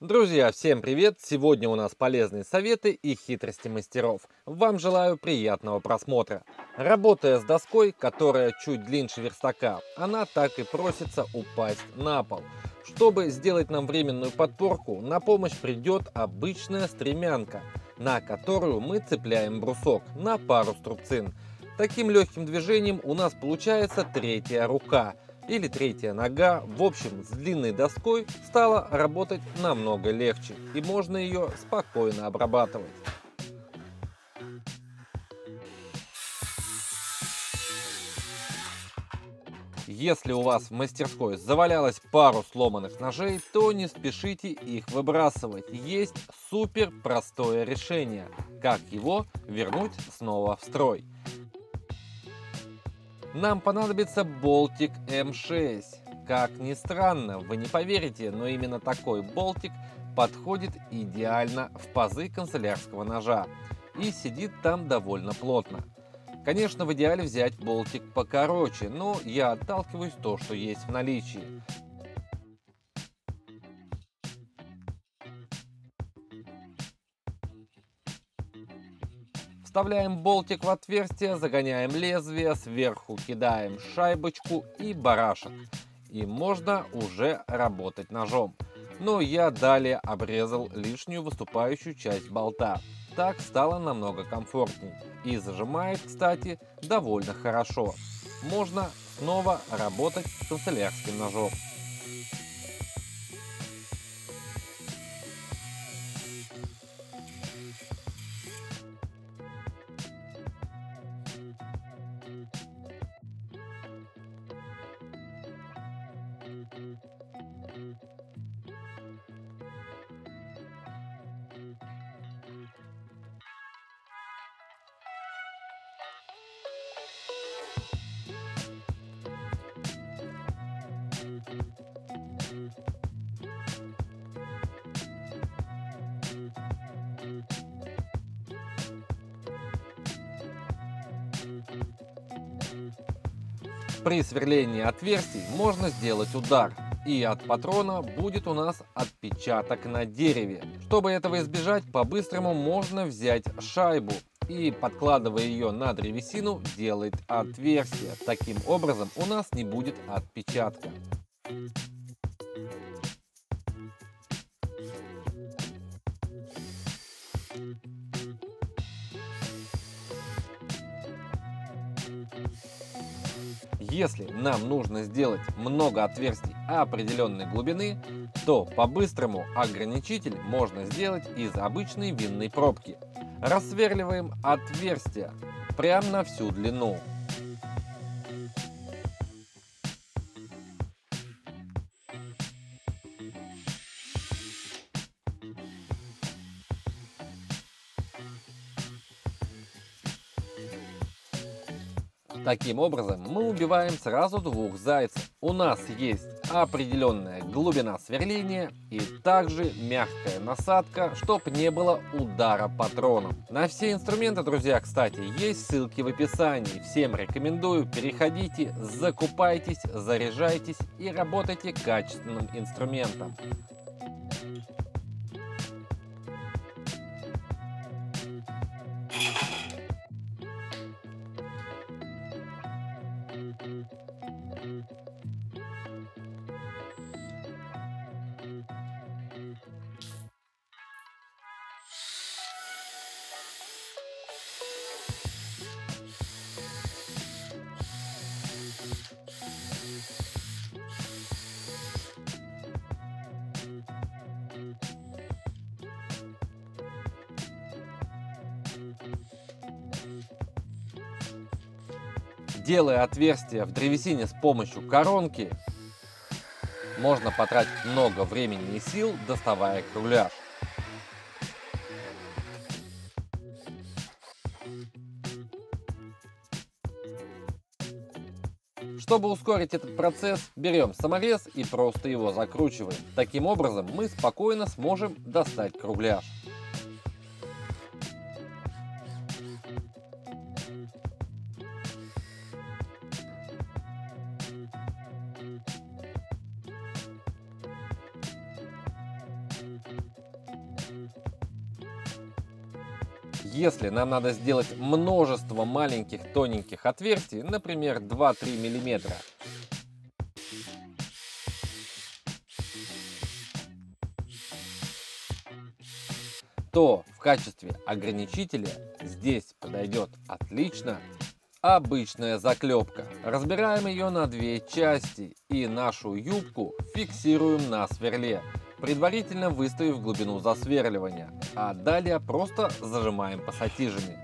Друзья, всем привет! Сегодня у нас полезные советы и хитрости мастеров. Вам желаю приятного просмотра. Работая с доской, которая чуть длиннее верстака, она так и просится упасть на пол. Чтобы сделать нам временную подпорку, на помощь придет обычная стремянка, на которую мы цепляем брусок на пару струбцин. Таким легким движением у нас получается третья рука – или третья нога, в общем, с длинной доской стала работать намного легче и можно ее спокойно обрабатывать. Если у вас в мастерской завалялось пару сломанных ножей, то не спешите их выбрасывать. Есть супер простое решение, как его вернуть снова в строй нам понадобится болтик М6. Как ни странно, вы не поверите, но именно такой болтик подходит идеально в пазы канцелярского ножа и сидит там довольно плотно. Конечно, в идеале взять болтик покороче, но я отталкиваюсь то, что есть в наличии. Вставляем болтик в отверстие, загоняем лезвие, сверху кидаем шайбочку и барашек. И можно уже работать ножом. Но я далее обрезал лишнюю выступающую часть болта. Так стало намного комфортней. И зажимает, кстати, довольно хорошо. Можно снова работать канцелярским ножом. При сверлении отверстий можно сделать удар, и от патрона будет у нас отпечаток на дереве. Чтобы этого избежать, по-быстрому можно взять шайбу и, подкладывая ее на древесину, делать отверстие. Таким образом у нас не будет отпечатка. Если нам нужно сделать много отверстий определенной глубины, то по-быстрому ограничитель можно сделать из обычной винной пробки. Рассверливаем отверстие прямо на всю длину. Таким образом, мы убиваем сразу двух зайцев. У нас есть определенная глубина сверления и также мягкая насадка, чтобы не было удара патроном. На все инструменты, друзья, кстати, есть ссылки в описании. Всем рекомендую, переходите, закупайтесь, заряжайтесь и работайте качественным инструментом. Делая отверстие в древесине с помощью коронки, можно потратить много времени и сил, доставая кругляш. Чтобы ускорить этот процесс, берем саморез и просто его закручиваем. Таким образом мы спокойно сможем достать кругляш. Если нам надо сделать множество маленьких тоненьких отверстий, например 2-3 мм, то в качестве ограничителя здесь подойдет отлично обычная заклепка. Разбираем ее на две части и нашу юбку фиксируем на сверле, предварительно выставив глубину засверливания, а далее просто зажимаем пассатижами.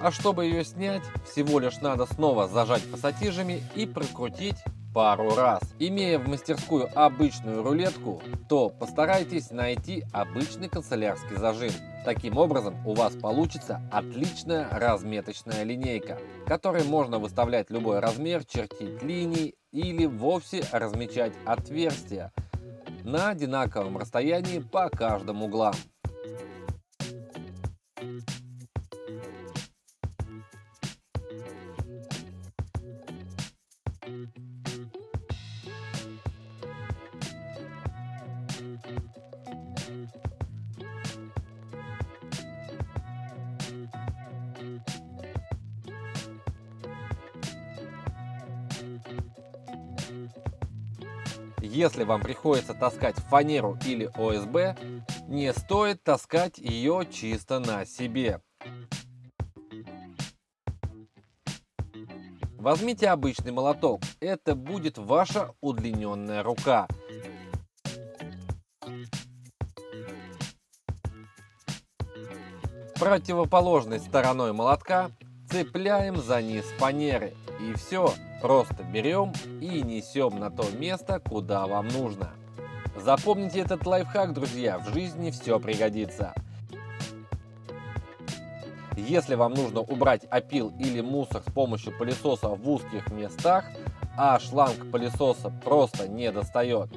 А чтобы ее снять, всего лишь надо снова зажать пассатижами и прокрутить пару раз. Имея в мастерскую обычную рулетку, то постарайтесь найти обычный канцелярский зажим. Таким образом у вас получится отличная разметочная линейка, которой можно выставлять любой размер, чертить линии или вовсе размечать отверстия на одинаковом расстоянии по каждым углам. Если вам приходится таскать фанеру или ОСБ, не стоит таскать ее чисто на себе. Возьмите обычный молоток, это будет ваша удлиненная рука. Противоположной стороной молотка цепляем за низ фанеры и все, просто берем и несем на то место, куда вам нужно. Запомните этот лайфхак, друзья, в жизни все пригодится. Если вам нужно убрать опил или мусор с помощью пылесоса в узких местах, а шланг пылесоса просто не достает,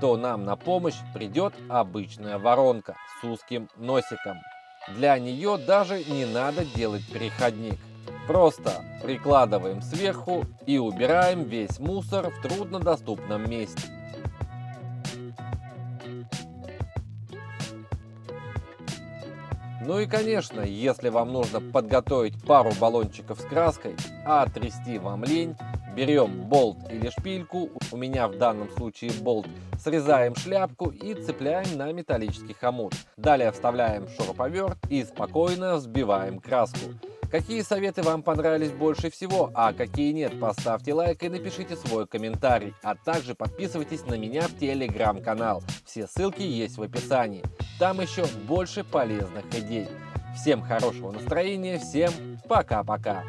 то нам на помощь придет обычная воронка с узким носиком. Для нее даже не надо делать переходник. Просто прикладываем сверху и убираем весь мусор в труднодоступном месте. Ну и конечно, если вам нужно подготовить пару баллончиков с краской, а трясти вам лень, берем болт или шпильку, у меня в данном случае болт, срезаем шляпку и цепляем на металлический хомут. Далее вставляем шуруповерт и спокойно взбиваем краску. Какие советы вам понравились больше всего, а какие нет, поставьте лайк и напишите свой комментарий. А также подписывайтесь на меня в телеграм-канал. Все ссылки есть в описании. Там еще больше полезных идей. Всем хорошего настроения, всем пока-пока.